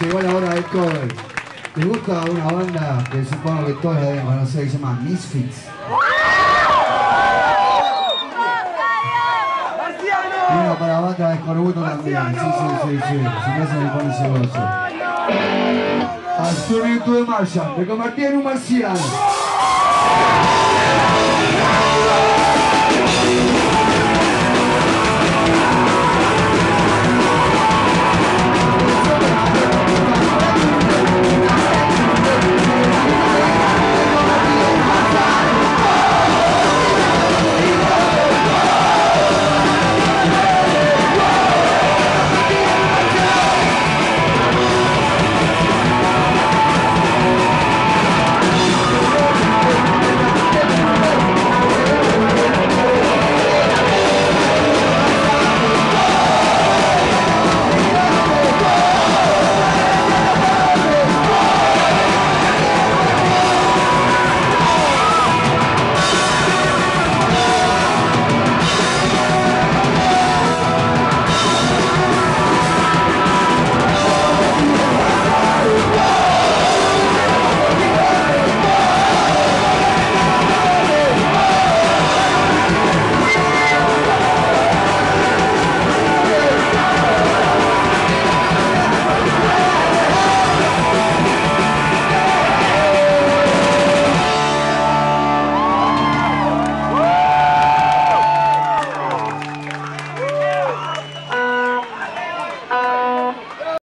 Llegó la hora del cover. ¿Te gusta una banda que supongo que todos la deben conocer que se llama Misfits? Y una para vaca de escorbuto también. Sí, sí, sí, sí. Si no se me pone celoso. Astur de Marshall. Me convertí en un marciano.